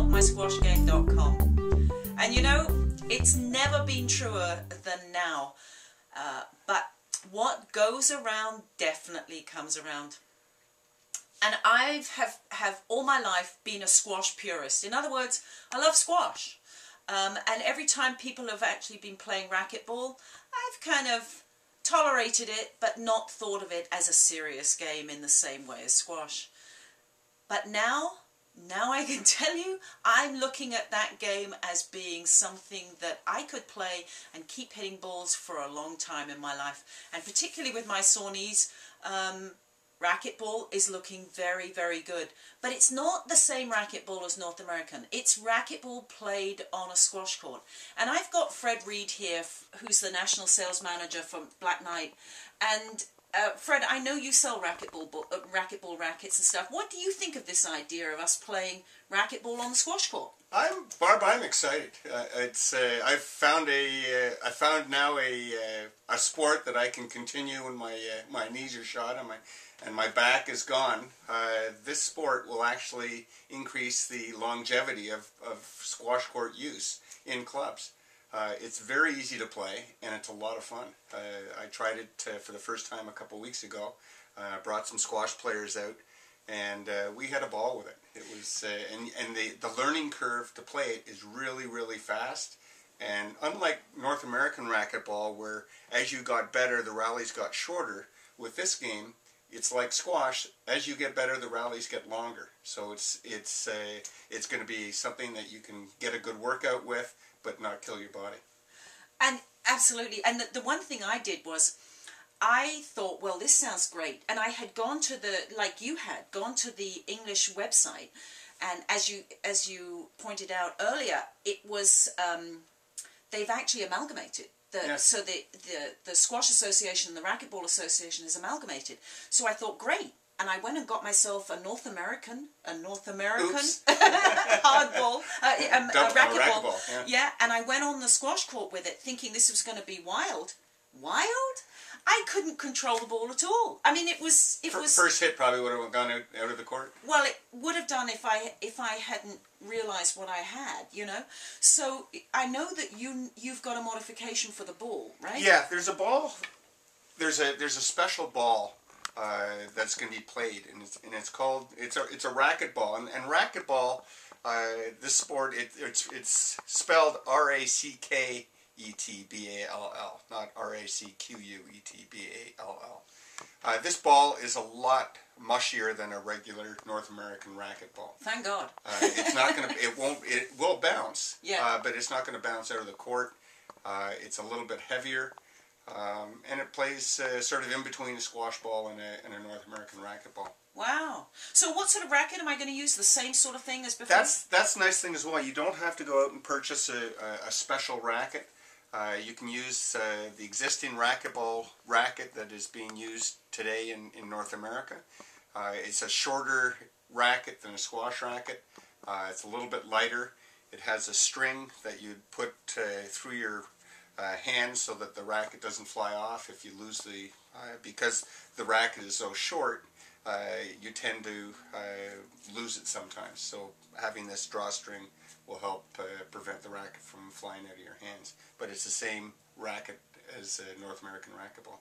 helpmysquashgame.com. And you know, it's never been truer than now. Uh, but what goes around definitely comes around. And I've have, have all my life been a squash purist. In other words, I love squash. Um, and every time people have actually been playing racquetball, I've kind of tolerated it, but not thought of it as a serious game in the same way as squash. But now, now I can tell you, I'm looking at that game as being something that I could play and keep hitting balls for a long time in my life. And particularly with my sore knees, um, racquetball is looking very, very good. But it's not the same racquetball as North American. It's racketball played on a squash court. And I've got Fred Reid here, who's the national sales manager for Black Knight. And uh, Fred, I know you sell racquetball, uh, racquetball rackets and stuff. What do you think of this idea of us playing racketball on the squash court? I'm Barb. I'm excited. Uh, it's uh, I've found a uh, I found now a uh, a sport that I can continue when my my knees are shot and my and my back is gone. this sport will actually increase the longevity of, of squash court use in clubs. Uh, it's very easy to play and it's a lot of fun. Uh, I tried it uh, for the first time a couple weeks ago. Uh, brought some squash players out and uh, we had a ball with it. It was and and the the learning curve to play it is really really fast. And unlike North American racquetball, where as you got better, the rallies got shorter, with this game, it's like squash. As you get better, the rallies get longer. So it's it's it's going to be something that you can get a good workout with but not kill your body. And absolutely. And the, the one thing I did was I thought, well, this sounds great. And I had gone to the, like you had, gone to the English website. And as you as you pointed out earlier, it was, um, they've actually amalgamated. The, yes. So the, the, the Squash Association and the Racketball Association is amalgamated. So I thought, great, and I went and got myself a North American, a North American hardball, uh, a, a, a racquetball. ball. yeah. yeah, and I went on the squash court with it, thinking this was going to be wild. Wild? I couldn't control the ball at all. I mean, it was it was first hit probably would have gone out, out of the court. Well, it would have done if I if I hadn't realized what I had, you know. So I know that you you've got a modification for the ball, right? Yeah, there's a ball. There's a there's a special ball uh, that's going to be played, and it's and it's called it's a it's a racketball, and, and racketball, uh, this sport it, it's it's spelled R A C K E T B A L L, not R A C Q U E T B A L L. Uh, this ball is a lot mushier than a regular North American racquetball. Thank God. uh, it's not going to. It won't. It will bounce. Yeah. Uh, but it's not going to bounce out of the court. Uh, it's a little bit heavier. Um, and it plays uh, sort of in between a squash ball and a, and a North American racquetball. Wow. So what sort of racket am I going to use? The same sort of thing as before? That's that's a nice thing as well. You don't have to go out and purchase a, a, a special racket. Uh, you can use uh, the existing racquetball racket that is being used today in, in North America. Uh, it's a shorter racket than a squash racket. Uh, it's a little bit lighter. It has a string that you put uh, through your uh, hand so that the racket doesn't fly off if you lose the, uh, because the racket is so short, uh, you tend to uh, lose it sometimes. So having this drawstring will help uh, prevent the racket from flying out of your hands. But it's the same racket as North American racquetball.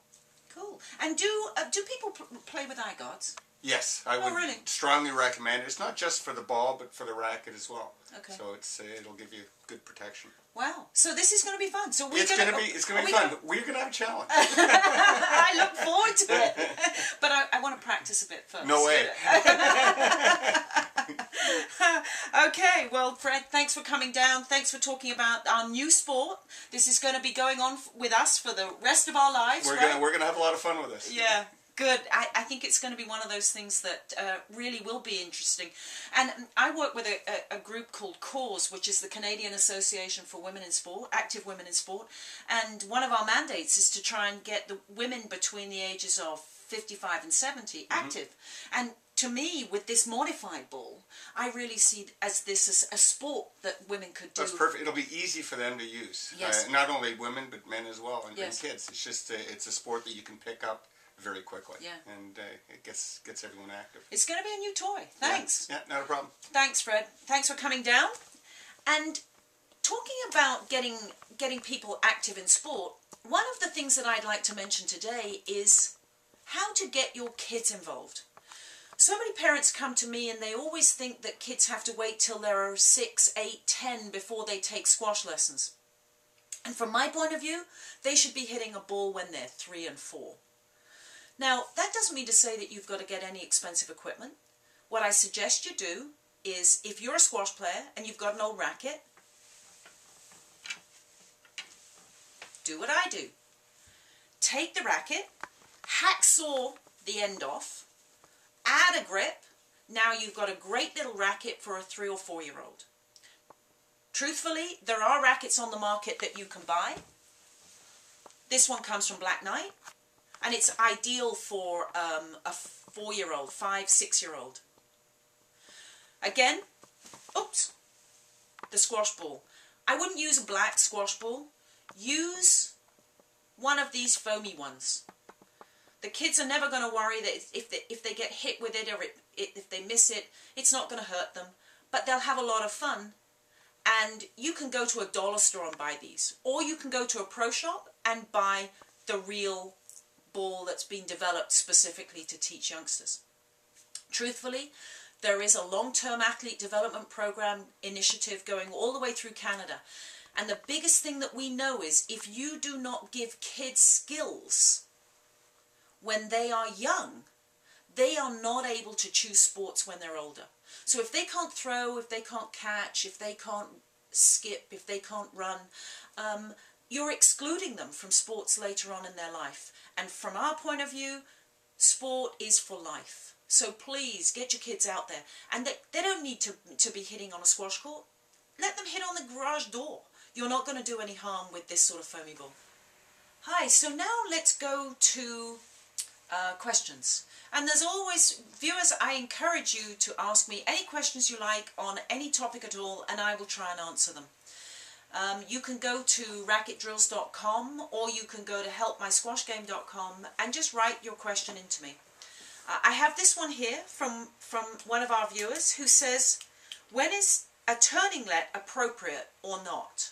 Cool. And do do people play with eyeguards? Yes, I oh, would really? strongly recommend it. It's not just for the ball, but for the racket as well. Okay. So it's uh, it'll give you good protection. Wow. So this is going to be fun. So we're it's going to be it's going to be fun. Gonna... We're going to have a challenge. I look forward to it, but I, I want to practice a bit first. No way. okay, well, Fred, thanks for coming down. Thanks for talking about our new sport. This is going to be going on with us for the rest of our lives. We're right? gonna we're gonna have a lot of fun with this. Yeah. Good. I, I think it's going to be one of those things that uh, really will be interesting. And I work with a, a, a, group called CAAWS, which is the Canadian Association for Women in Sport, Active Women in Sport. And one of our mandates is to try and get the women between the ages of 55 and 70 mm-hmm. active. And to me, with this modified ball, I really see as this as a sport that women could do. That's perfect. It'll be easy for them to use. Yes. Uh, not only women, but men as well, and, yes. and kids. It's just a, it's a sport that you can pick up very quickly. Yeah. And uh, it gets gets everyone active. It's going to be a new toy. Thanks. Yeah, yeah, not a problem. Thanks, Fred. Thanks for coming down. And talking about getting getting people active in sport, one of the things that I'd like to mention today is how to get your kids involved. So many parents come to me and they always think that kids have to wait till they're six, eight, ten before they take squash lessons. And from my point of view, they should be hitting a ball when they're three and four. Now, that doesn't mean to say that you've got to get any expensive equipment. What I suggest you do is if you're a squash player and you've got an old racket, do what I do. Take the racket, hacksaw the end off, add a grip. Now you've got a great little racket for a three or four year old. Truthfully, there are rackets on the market that you can buy. This one comes from Black Knight, and it's ideal for um, a four year old, five, six year old. Again, oops, the squash ball. I wouldn't use a black squash ball. Use one of these foamy ones. The kids are never going to worry that if they, if they get hit with it or it, it, if they miss it, it's not going to hurt them. But they'll have a lot of fun. And you can go to a dollar store and buy these. Or you can go to a pro shop and buy the real ball that's been developed specifically to teach youngsters. Truthfully, there is a long-term athlete development program initiative going all the way through Canada. And the biggest thing that we know is if you do not give kids skills when they are young, they are not able to choose sports when they're older. So if they can't throw, if they can't catch, if they can't skip, if they can't run, um, you're excluding them from sports later on in their life. And from our point of view, sport is for life. So please get your kids out there. And they, they don't need to, to be hitting on a squash court. Let them hit on the garage door. You're not going to do any harm with this sort of foamy ball. Hi, so now let's go to uh, questions. And there's always, viewers, I encourage you to ask me any questions you like on any topic at all, and I will try and answer them. Um, you can go to racketdrills.com or you can go to helpmysquashgame.com and just write your question into me. Uh, I have this one here from, from one of our viewers who says, when is a turning let appropriate or not?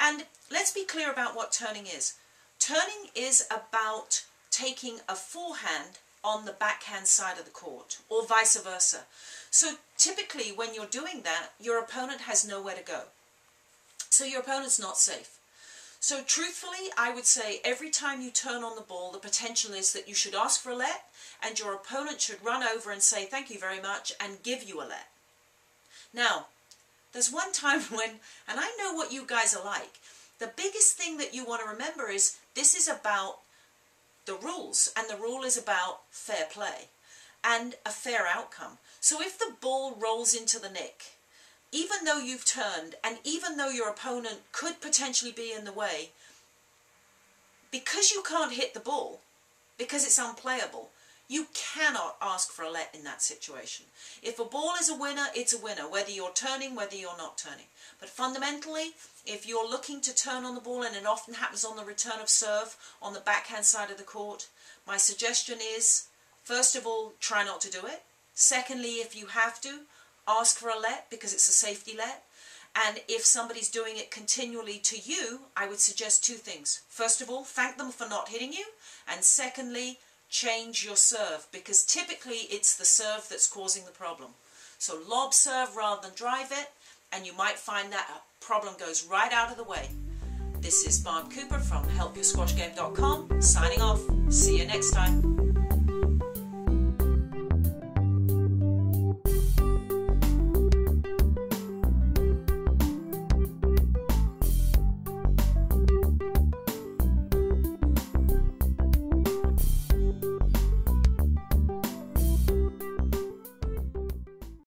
And let's be clear about what turning is. Turning is about taking a forehand on the backhand side of the court or vice versa. So typically when you're doing that, your opponent has nowhere to go. So your opponent's not safe. So truthfully, I would say every time you turn on the ball, the potential is that you should ask for a let and your opponent should run over and say thank you very much and give you a let. Now, there's one time when, and I know what you guys are like, the biggest thing that you want to remember is this is about the rules, and the rule is about fair play and a fair outcome. So if the ball rolls into the nick, even though you've turned and even though your opponent could potentially be in the way, because you can't hit the ball, because it's unplayable, you cannot ask for a let in that situation. If a ball is a winner, it's a winner, whether you're turning, whether you're not turning. But fundamentally, if you're looking to turn on the ball, and it often happens on the return of serve on the backhand side of the court, my suggestion is, first of all, try not to do it. Secondly, if you have to, ask for a let because it's a safety let. And if somebody's doing it continually to you, I would suggest two things. First of all, thank them for not hitting you. And secondly, change your serve because typically it's the serve that's causing the problem. So lob serve rather than drive it and you might find that problem goes right out of the way. This is Barb Cooper from helpyoursquashgame.com signing off. See you next time.